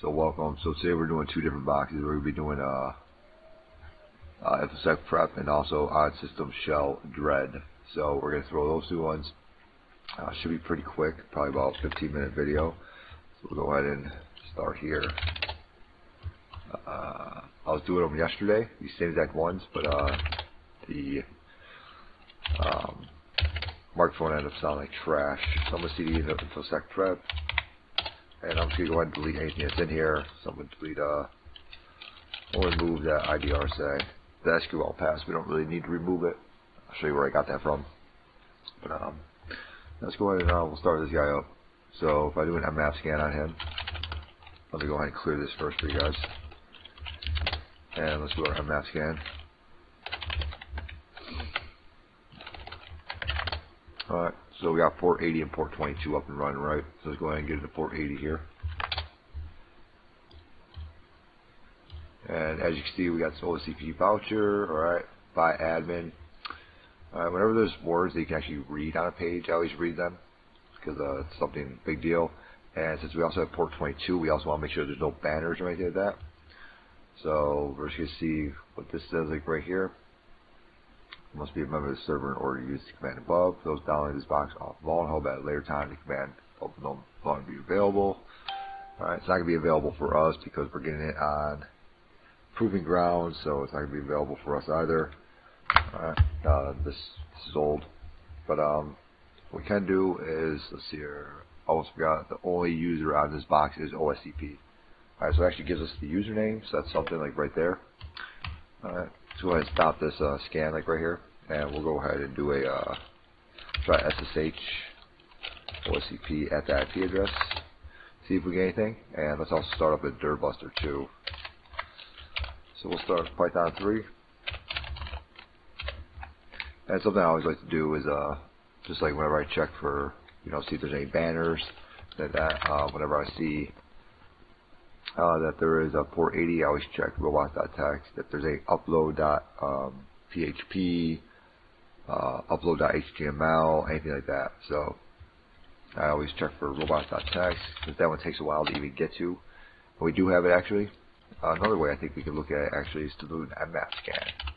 So welcome. So today we're doing two different boxes. We're going to be doing uh, uh, Prep and also Odd System Shell Dread. So we're going to throw those two ones. Uh, should be pretty quick, probably about a 15 minute video. So we'll go ahead and start here. Uh, I was doing them yesterday, these same exact ones, but uh, the um, microphone ended up sounding like trash. So I'm going to CD the InfoSec Prep. And I'm just going to go ahead and delete anything that's in here. So I'm going to delete, uh, or remove that IDRSA. The SQL pass, we don't really need to remove it. I'll show you where I got that from. But, um, let's go ahead and uh, we'll start this guy up. So if I do an mmap scan on him, let me go ahead and clear this first for you guys. And let's do our mmap scan. Alright, so we got port 80 and port 22 up and running, right? So let's go ahead and get into port 80 here. And as you can see, we got this OSCP voucher, alright, by admin. Alright, whenever there's words that you can actually read on a page, I always read them because uh, it's something big deal. And since we also have port 22, we also want to make sure there's no banners or anything like that. So we're just going to see what this says like right here. You must be a member of the server in order to use the command above. Those downloading this box off Hub at a later time, the command open no longer be available. Alright, it's not going to be available for us because we're getting it on Proving Ground, so it's not going to be available for us either. Alright, uh, this, this is old. But um, what we can do is, let's see here, I almost forgot, the only user on this box is OSCP. Alright, so it actually gives us the username, so that's something like right there. Alright, so go ahead and stop this uh, scan like right here, and we'll go ahead and do a, uh, try SSH OSCP at that IP address, see if we get anything, and let's also start up a Dirtbuster too. So we'll start Python 3. And something I always like to do is, uh, just like whenever I check for, you know, see if there's any banners, that, that uh, whenever I see uh, that there is a 480. I always check robots.txt. That there's a upload.php, uh, upload.html, anything like that. So I always check for robots.txt because that one takes a while to even get to. But we do have it actually. Uh, another way I think we can look at it actually is to do an mmap scan.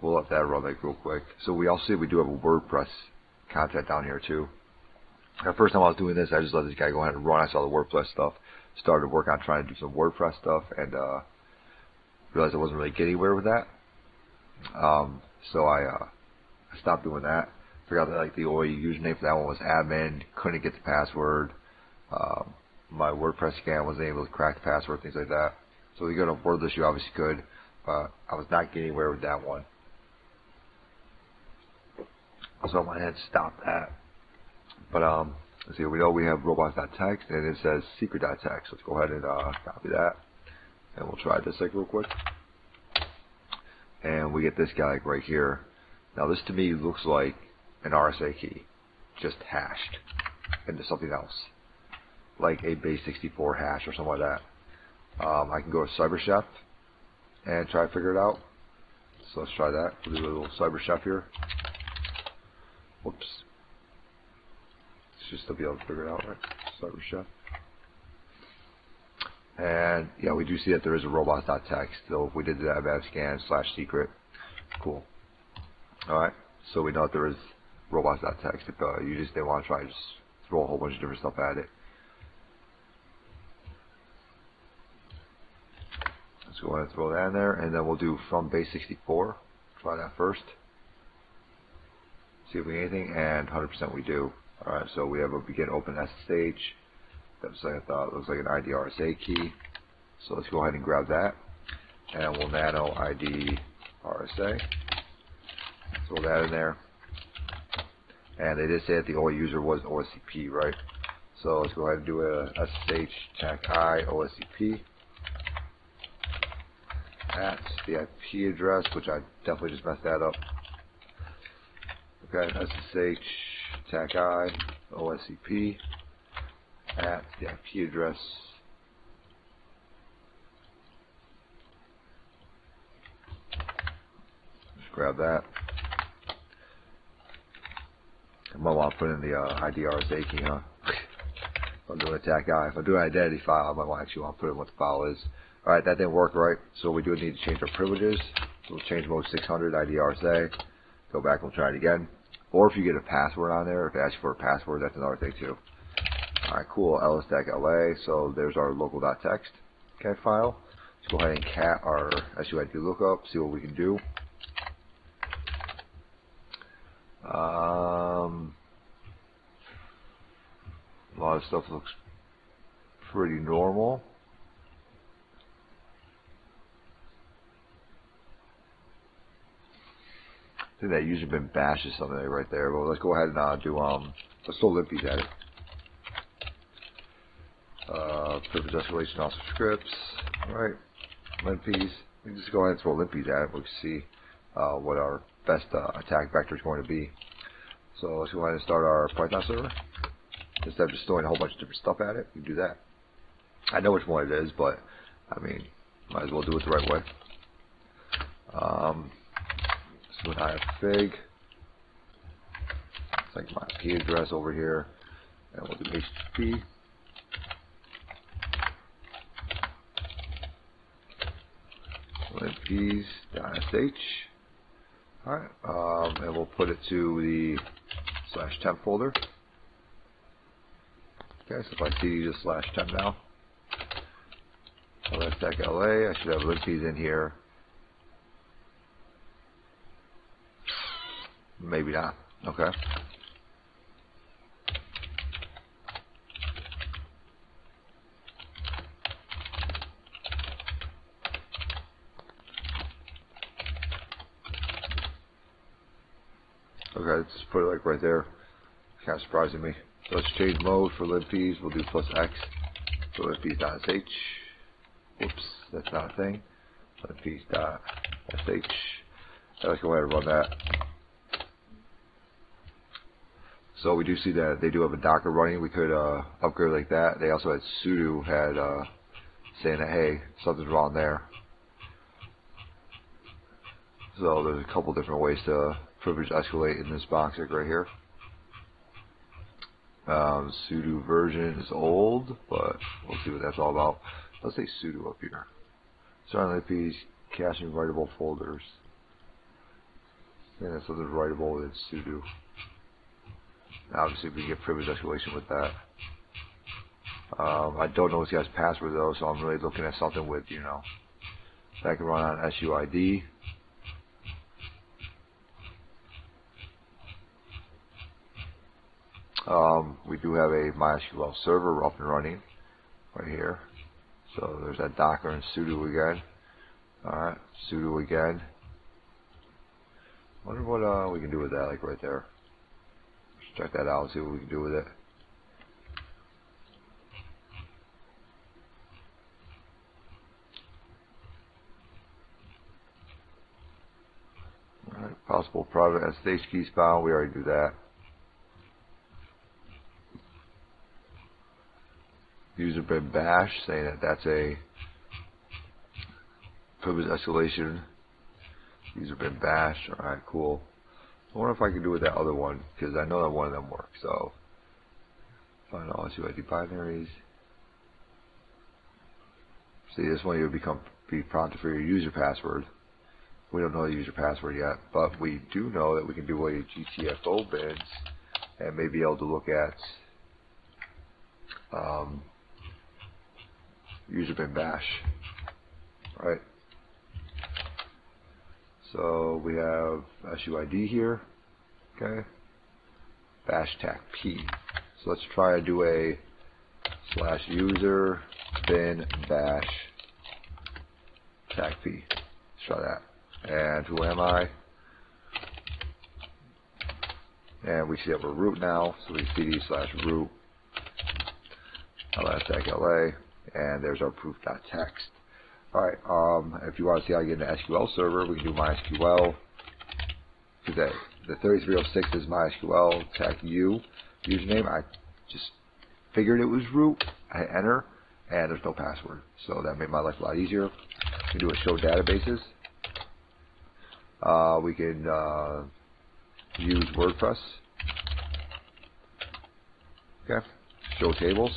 We'll let that run like real quick. So we also see we do have a WordPress content down here too. The first time I was doing this, I just let this guy go ahead and run. I saw the WordPress stuff, started work on trying to do some WordPress stuff, and uh, realized I wasn't really getting anywhere with that. Um, so I, uh, stopped doing that. Forgot that like the only username for that one was admin. Couldn't get the password. Um, my WordPress scan wasn't able to crack the password, things like that. So you got a wordless, you obviously could, but I was not getting anywhere with that one. So I and stopped that. But um, let's see, we know we have robots.txt and it says secret.txt. Let's go ahead and uh, copy that. And we'll try this like real quick. And we get this guy right here. Now this to me looks like an RSA key, just hashed into something else, like a base 64 hash or something like that. Um, I can go to CyberChef and try to figure it out. So let's try that. We'll do a little CyberChef here. Whoops. It's just to be able to figure it out, right? CyberChef. And yeah, we do see that there is a robots.txt. So if we did that web scan slash secret, cool. Alright, so we know that there is robots.txt. If uh, you just didn't want to try, just throw a whole bunch of different stuff at it. Let's go ahead and throw that in there, and then we'll do from base 64. Try that first. See if we anything, and 100% we do. Alright, so we have a begin open SSH. That's like I thought, it looks like an IDRSA key. So let's go ahead and grab that. And we'll nano ID RSA. Throw that in there. And they did say that the only user was OSCP, right? So let's go ahead and do a SSH TAC I OSCP. That's the IP address, which I definitely just messed that up. Okay, SSH attack I OSCP at the IP address. Just grab that. Want to put in the uh, IDRSA key, huh? I'm doing attack I If I'm doing identity file, I might actually want to put in what the file is. Alright, that didn't work right, so we do need to change our privileges. We'll change mode 600 IDRSA. Go back and we'll try it again. Or if you get a password on there, if it asks you for a password, that's another thing too. Alright, cool. LSDAC LA. So there's our local.txt okay, file. Let's go ahead and cat our SUID lookup, see what we can do. Um, a lot of stuff looks pretty normal. I think that user bin bashes something right there. But let's go ahead and uh, do um. Let's throw limpies at it. Uh, privilege escalation also scripts. All right, limpies. We just go ahead and throw limpies at it. We can see uh, what our best uh, attack vector is going to be. So let's go ahead and start our Python server. Instead of just throwing a whole bunch of different stuff at it, we do that. I know which one it is, but I mean, might as well do it the right way. Um, I have fig. It's like my IP address over here, and we'll do HTTP. sh. Alright, um, and we'll put it to the slash temp folder. Okay, so if I see just slash temp now, LSTech LA, I should have limpies in here. Maybe not. Okay. Okay, let's put it like right there. Kind of surprising me. So let's change mode for libps. We'll do plus X for libps.sh. Whoops, that's not a thing. libps.sh. Let's go ahead and run that. So we do see that they do have a Docker running. We could uh, upgrade like that. They also had sudo had uh, saying that hey something's wrong there. So there's a couple different ways to privilege escalate in this box right here. Um, sudo version is old, but we'll see what that's all about. Let's say sudo up here. Starting IPs, caching writable folders. And that's something writable with sudo. Obviously, we get privilege escalation with that. Um, I don't know this guy's password though, so I'm really looking at something with, you know, that can run on SUID. Um, we do have a MySQL server up and running right here. So there's that Docker and sudo again. Alright, sudo again. wonder what uh, we can do with that, like right there. Check that out and see what we can do with it. Alright, possible private stage keys found. We already do that. user bin bash saying that that's a privilege escalation user bin bash alright cool I wonder if I can do with that other one because I know that one of them works so find all SUID binaries see this one you would become be prompted for your user password we don't know the user password yet but we do know that we can do a GTFO bins and maybe able to look at um, user bin bash. Right. So we have SUID here. Okay. Bash tac p. So let's try to do a slash user bin bash tac p. Let's try that. And who am I? And we see that we're root now, so we cd slash root la and there's our proof.txt. Alright, um, if you want to see how to get an SQL server, we can do MySQL today. The 3306 is MySQL, tech U username. I just figured it was root. I enter, and there's no password. So that made my life a lot easier. We can do a show databases. Uh, we can uh, use WordPress. Okay, show tables.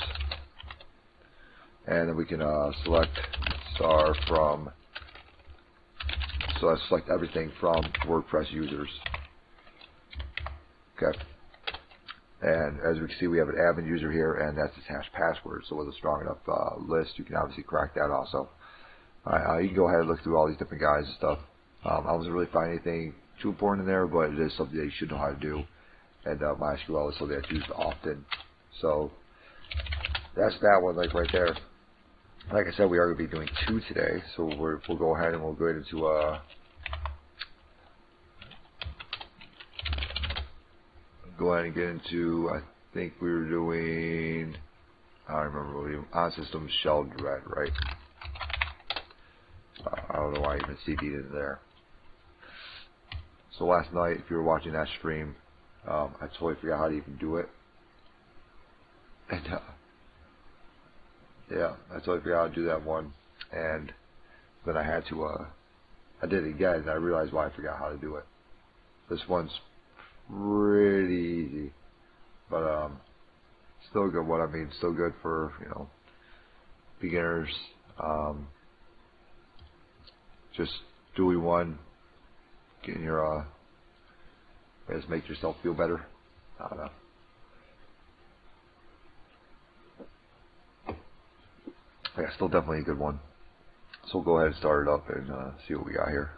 And then we can uh, select star from, so I select everything from WordPress users. Okay. And as we can see, we have an admin user here, and that's his hash password. So with a strong enough uh, list, you can obviously crack that also. uh, you can go ahead and look through all these different guys and stuff. Um, I wasn't really finding anything too important in there, but it is something that you should know how to do. And uh, MySQL is something that's used often. So that's that one, like right there. Like I said, we are going to be doing two today, so we will go ahead and we'll go into uh, go ahead and get into. I think we were doing. I don't remember what we were on system shell dread, right? Uh, I don't know why I even CD'd in there. So last night, if you were watching that stream, um, I totally forgot how to even do it. And uh, yeah, I totally forgot how to do that one. And then I had to, uh, I did it again, and I realized why I forgot how to do it. This one's pretty easy, but um, still good one. I mean, still good for you know beginners. Um, just doing one, getting your uh, just make yourself feel better. I don't know. Yeah, still definitely a good one. So we'll go ahead and start it up and uh, see what we got here.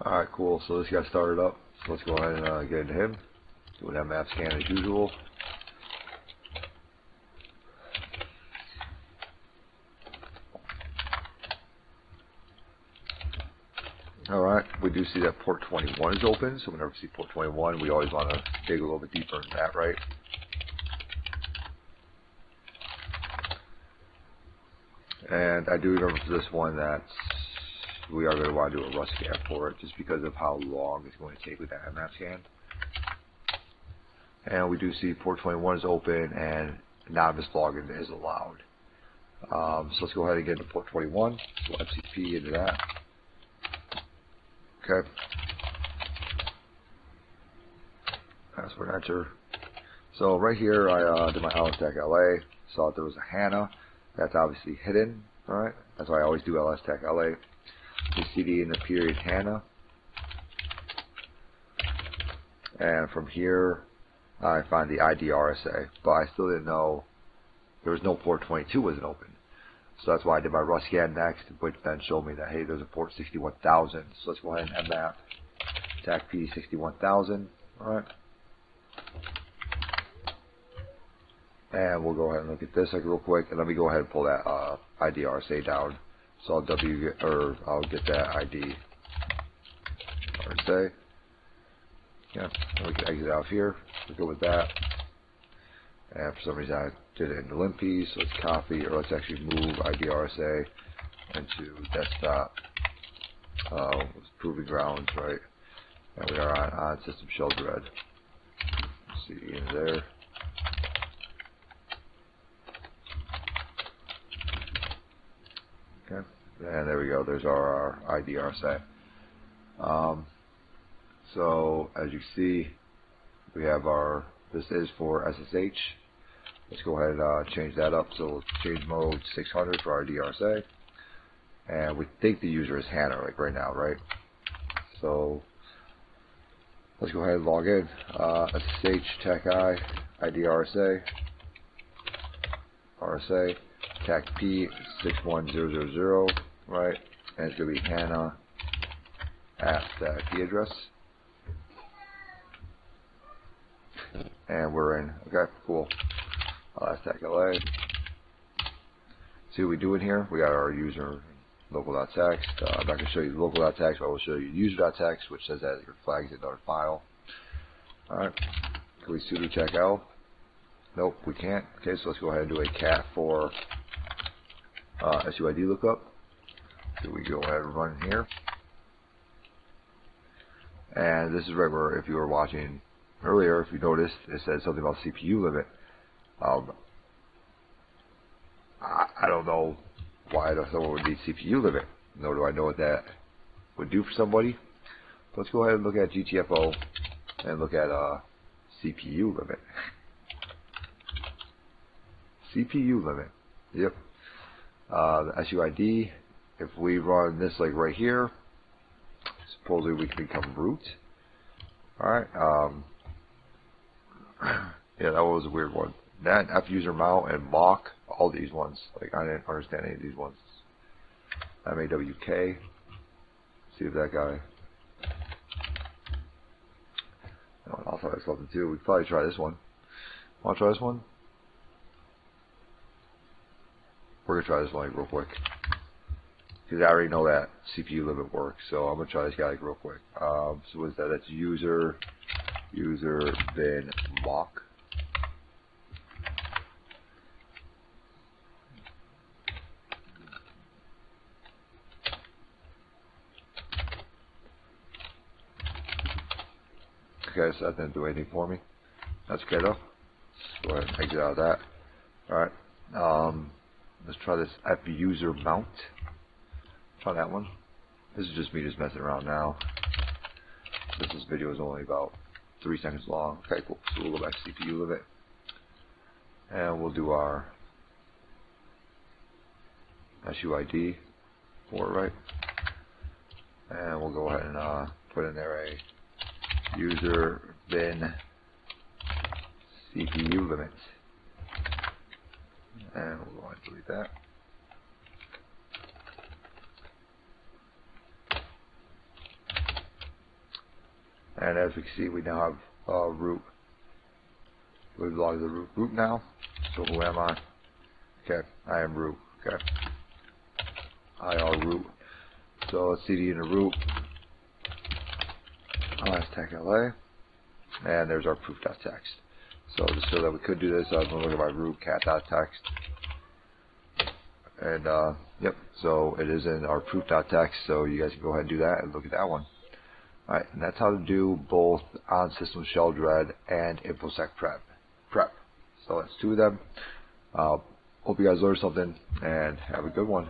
Alright, cool. So this got started up. So let's go ahead and uh, get into him. Do an map scan as usual. Alright, we do see that port 21 is open, so whenever we see port 21, we always want to dig a little bit deeper into that, right? And I do remember for this one that we are going to want to do a rust scan for it just because of how long it's going to take with that nmap scan. And we do see port 21 is open and anonymous login is allowed. Um, so let's go ahead and get into port 21. So MCP into that. Okay. Password enter. So right here, I uh, did my LSTech LA. Saw that there was a HANA. That's obviously hidden. Right. That's why I always do LSTech LA the CD in the period HANA. And from here, I find the ID RSA, but I still didn't know there was no port 22 wasn't open. So that's why I did my rust scan next, which then showed me that, hey, there's a port 61000. So let's go ahead and nmap TACP 61000. All right. And we'll go ahead and look at this like real quick, and let me go ahead and pull that uh, ID RSA down. So I'll W or I'll get that ID or say. Yeah, we can exit out of here. We'll go with that. And for some reason I did it in let's copy or let's actually move IDRSA into desktop. Uh, proving grounds, right? And we are on, on system shell dread. see in there. Okay. And there we go. There's our, our IDR Um, so as you see, we have our, this is for SSH. Let's go ahead and uh, change that up. So change mode 600 for our DRSA. And we think the user is Hannah like right now, right? So let's go ahead and log in. Uh, SSH tech I, IDRSA, RSA. TAC P61000, right? And it's going to be Hannah at the address. And we're in. Okay, cool. That's TAC LA. See what we do in here? We got our user local.txt. Uh, I'm not going to show you local.txt, but I will show you user.txt, which says that your flags in our file. Alright. Can we sudo check out? Nope, we can't. Okay, so let's go ahead and do a cat for uh, SUID lookup. So we go ahead and run here. And this is right where, if you were watching earlier, if you noticed, it said something about CPU limit. Um, I, I don't know why someone would need CPU limit, nor do I know what that would do for somebody. Let's go ahead and look at GTFO and look at uh, CPU limit. CPU limit. Yep. Uh, the SUID, if we run this like right here, supposedly we can become root. Alright, um, yeah, that was a weird one. That F user mount and mock, all these ones. Like I didn't understand any of these ones. MAWK. See if that guy. Oh, I'll try something too. We probably try this one. Want to try this one? We're gonna try this one like real quick because I already know that CPU limit works. So I'm gonna try this guy like real quick. Um, so what is that? That's user user bin mock. So that didn't do anything for me. That's okay though. Let's go ahead and exit out of that. Alright. Um, let's try this F user mount. Try that one. This is just me just messing around now. Since this video is only about three seconds long. Okay, cool. So we'll go back to CPU limit. And we'll do our SUID for it, right? And we'll go ahead and uh, put in there a user bin CPU limit. And we'll ahead and delete that. And as we can see, we now have uh, root. We belong to the root group now. So who am I? Okay, I am root. Okay. I are root. So let's in the root. LSTech LA. And there's our proof.txt. So just so that we could do this, I was going to look at my root cat.txt. And, uh, yep, so it is in our proof.txt, so you guys can go ahead and do that and look at that one. Alright, and that's how to do both on system shell dread and infosec prep. Prep. So that's two of them. Uh, hope you guys learned something and have a good one.